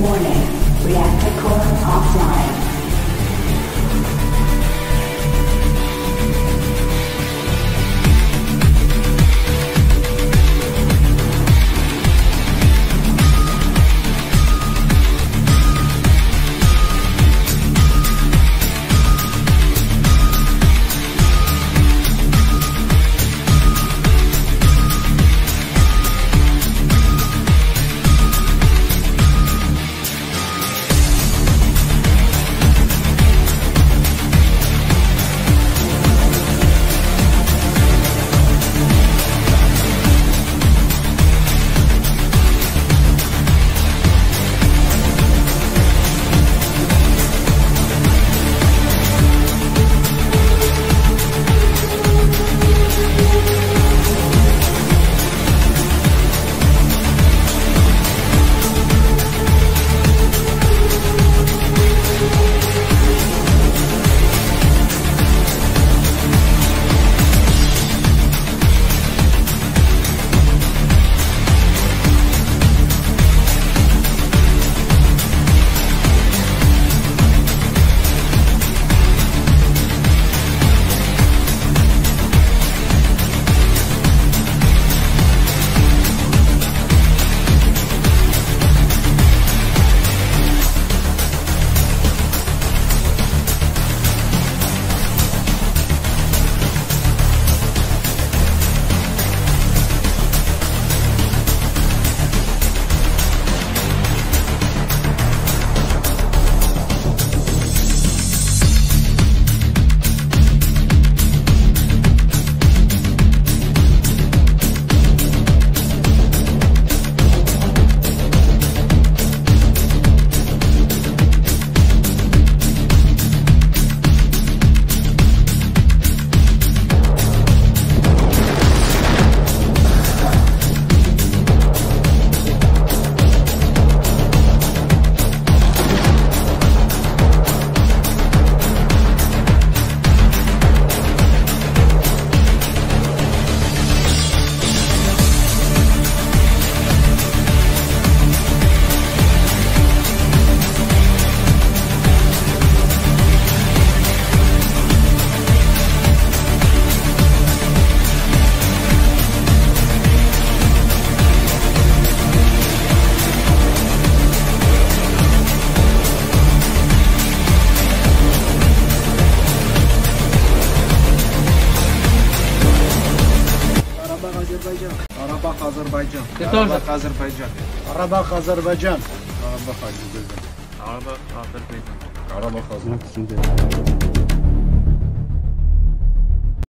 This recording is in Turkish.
Warning, reactor core offline. Azerbaycan. Arabak Azerbaycan. Getir orada. Arabak Azerbaycan. Arabak Azerbaycan. Arabak Azerbaycan. Araba Azerbaycan. Arabak Azerbaycan.